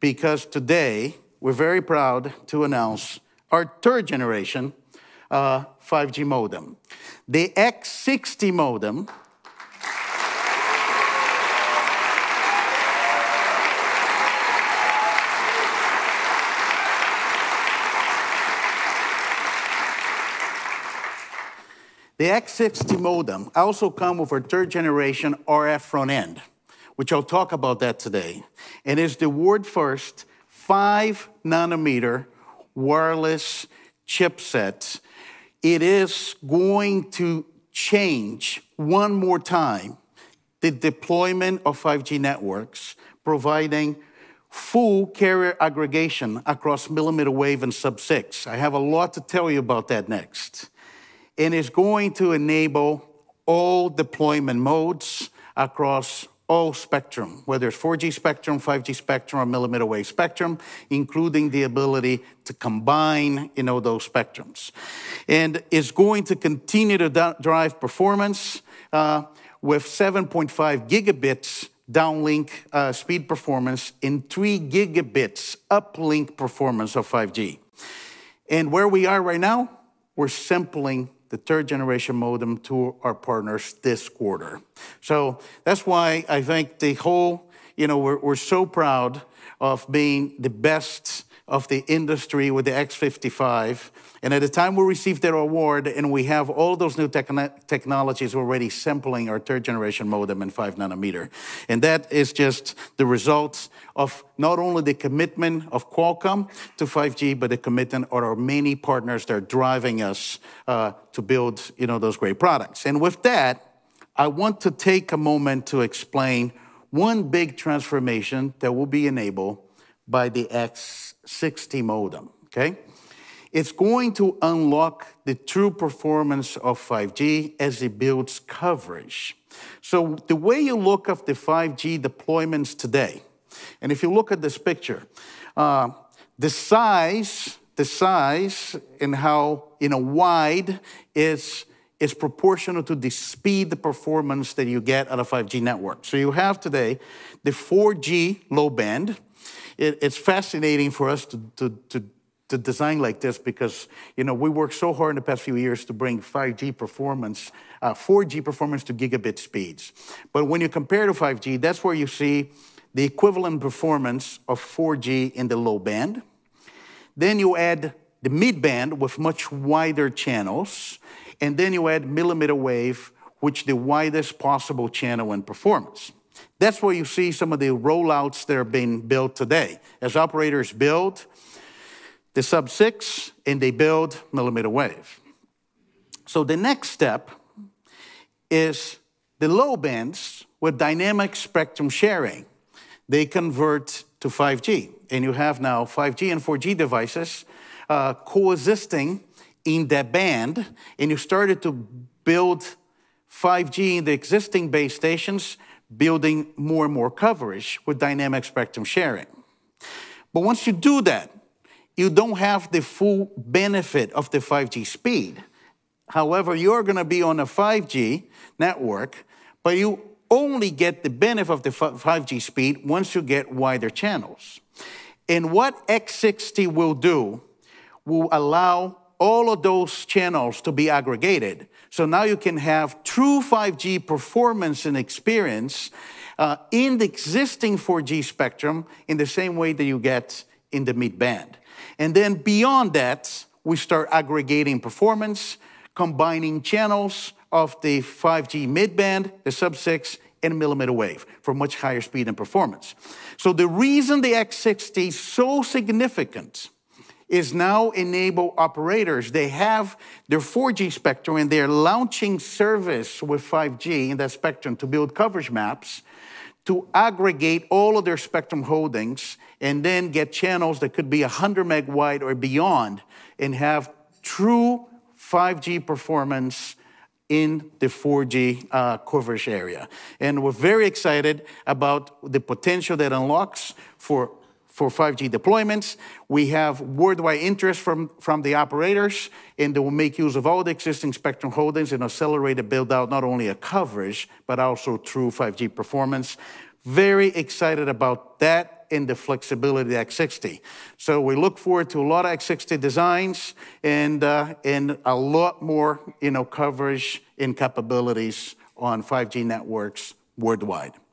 because today we're very proud to announce our third generation uh, 5G modem. The X60 modem The X60 modem also come with a third generation RF front end, which I'll talk about that today. And is the world first five nanometer wireless chipset. It is going to change one more time the deployment of 5G networks, providing full carrier aggregation across millimeter wave and sub 6. I have a lot to tell you about that next and is going to enable all deployment modes across all spectrum, whether it's 4G spectrum, 5G spectrum, or millimeter wave spectrum, including the ability to combine you know, those spectrums. And is going to continue to drive performance uh, with 7.5 gigabits downlink uh, speed performance and 3 gigabits uplink performance of 5G. And where we are right now, we're sampling the third generation modem to our partners this quarter. So that's why I think the whole, you know, we're, we're so proud of being the best of the industry with the X55. And at the time we received their award, and we have all those new technologies already sampling our third generation modem in five nanometer. And that is just the result of not only the commitment of Qualcomm to 5G, but the commitment of our many partners that are driving us uh, to build you know, those great products. And with that, I want to take a moment to explain one big transformation that will be enabled by the X60 modem, okay? It's going to unlock the true performance of 5G as it builds coverage. So the way you look at the 5G deployments today, and if you look at this picture, uh, the size, the size and how you know wide is is proportional to the speed, the performance that you get out of 5G network. So you have today the 4G low band, it, it's fascinating for us to, to, to, to design like this because you know we worked so hard in the past few years to bring 5G performance, uh, 4G performance to gigabit speeds. But when you compare to 5G, that's where you see the equivalent performance of 4G in the low band. Then you add the mid band with much wider channels, and then you add millimeter wave, which the widest possible channel and performance. That's where you see some of the rollouts that are being built today. As operators build the sub six and they build millimeter wave. So the next step is the low bands with dynamic spectrum sharing. They convert to 5G, and you have now 5G and 4G devices uh, coexisting in that band, and you started to build 5G in the existing base stations building more and more coverage with dynamic spectrum sharing. But once you do that, you don't have the full benefit of the 5G speed. However, you're going to be on a 5G network, but you only get the benefit of the 5G speed once you get wider channels. And what X60 will do will allow all of those channels to be aggregated. So now you can have true 5G performance and experience uh, in the existing 4G spectrum in the same way that you get in the mid band. And then beyond that, we start aggregating performance, combining channels of the 5G mid band, the sub 6, and millimeter wave for much higher speed and performance. So the reason the X60 is so significant is now enable operators. They have their 4G spectrum and they're launching service with 5G in that spectrum to build coverage maps to aggregate all of their spectrum holdings and then get channels that could be 100 meg wide or beyond and have true 5G performance in the 4G uh, coverage area. And we're very excited about the potential that unlocks for for 5G deployments. We have worldwide interest from, from the operators, and they will make use of all the existing spectrum holdings and accelerate the build out not only a coverage, but also true 5G performance. Very excited about that and the flexibility of the X60. So we look forward to a lot of X60 designs and, uh, and a lot more you know, coverage and capabilities on 5G networks worldwide.